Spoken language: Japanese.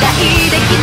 でき